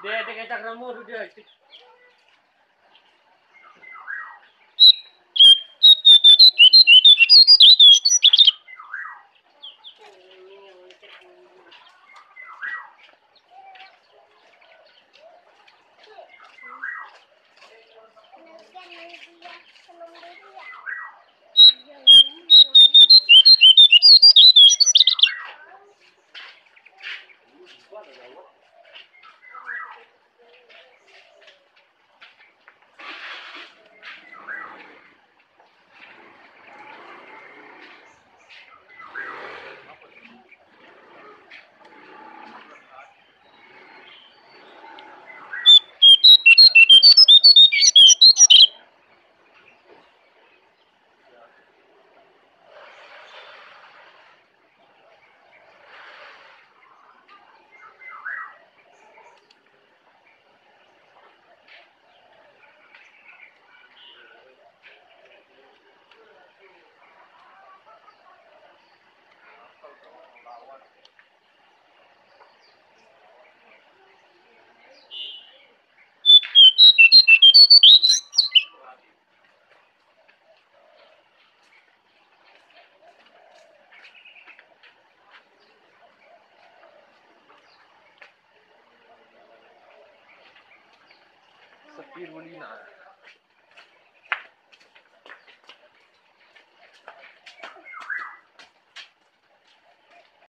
Dia ada kacang remur dia. dia senang diri ya. Iya, iya. รู้